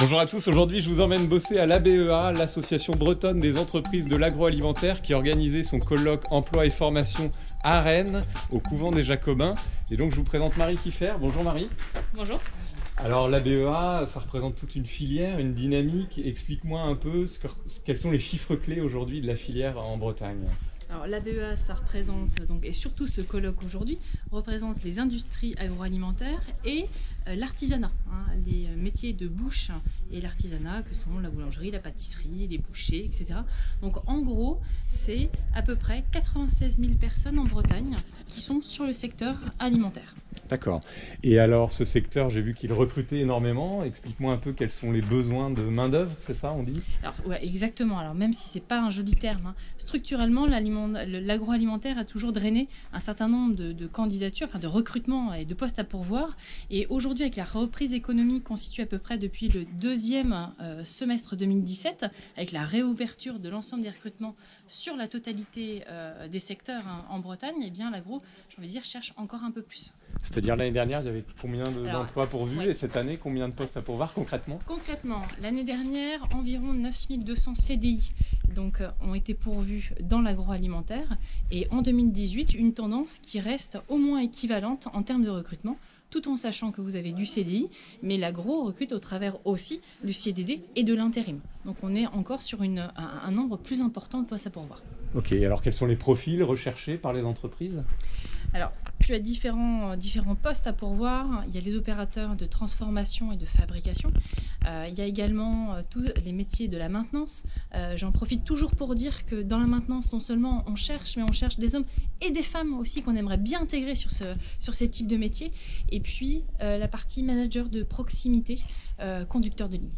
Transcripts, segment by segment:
Bonjour à tous, aujourd'hui je vous emmène bosser à l'ABEA, l'association bretonne des entreprises de l'agroalimentaire qui organisait son colloque emploi et formation à Rennes, au couvent des Jacobins. Et donc je vous présente Marie Kiffer. Bonjour Marie. Bonjour. Alors l'ABEA, ça représente toute une filière, une dynamique. Explique-moi un peu ce que- quels sont les chiffres clés aujourd'hui de la filière en Bretagne. Alors l'ABEA, ça représente et surtout ce colloque aujourd'hui représente les industries agroalimentaires et euh, l'artisanat, hein, les euh, métiers de bouche et l'artisanat que sont la boulangerie, la pâtisserie, les bouchers, etc. Donc en gros, c'est à peu près 96 000 personnes en Bretagne qui sont sur le secteur alimentaire. D'accord. Et alors ce secteur, j'ai vu qu'il recrutait énormément. Explique-moi un peu quels sont les besoins de main-d'œuvre, c'est ça on dit? Alors ouais, exactement. Alors même si c'est pas un joli terme, hein, structurellement l'agroalimentaire a toujours drainé un certain nombre de, de candidatures, enfin de recrutements et de postes à pourvoir. Et aujourd'hui, avec la reprise économique constituée à peu près depuis le deuxième euh, semestre 2017, avec la réouverture de l'ensemble des recrutements sur la totalité euh, des secteurs hein, en Bretagne, eh bien l'agro, j'ai envie de dire, cherche encore un peu plus. C'est-à-dire l'année dernière, il y avait combien de- d'emplois pourvus ouais. et cette année, combien de postes à pourvoir concrètement? Concrètement, l'année dernière, environ 9200 CDI donc, euh, ont été pourvus dans l'agroalimentaire et en 2018, une tendance qui reste au moins équivalente en termes de recrutement, tout en sachant que vous avez du CDI, mais l'agro recrute au travers aussi du CDD et de l'intérim. Donc on est encore sur une- un, un nombre plus important de postes à pourvoir. Ok, alors quels sont les profils recherchés par les entreprises? Alors, tu as différents, différents postes à pourvoir. Il y a les opérateurs de transformation et de fabrication. Euh, il y a également euh, tous les métiers de la maintenance. Euh, J'en profite toujours pour dire que dans la maintenance, non seulement on cherche, mais on cherche des hommes et des femmes aussi qu'on aimerait bien intégrer sur, ce, sur ces types de métiers. Et puis, euh, la partie manager de proximité, euh, conducteur de ligne.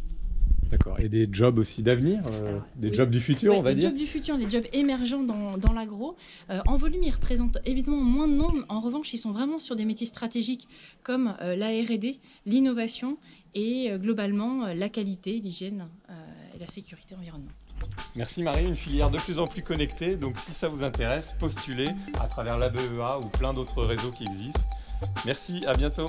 D'accord. Et des jobs aussi d'avenir, euh, des oui. jobs du futur, Ouais, on va les dire jobs du futur, les jobs émergents dans, dans l'agro. Euh, en volume, ils représentent évidemment moins de nombre. En revanche, ils sont vraiment sur des métiers stratégiques comme euh, la R&D, l'innovation et euh, globalement euh, la qualité, l'hygiène euh, et la sécurité environnement. Merci Marie, une filière de plus en plus connectée. Donc si ça vous intéresse, postulez à travers l'ABEA ou plein d'autres réseaux qui existent. Merci, à bientôt.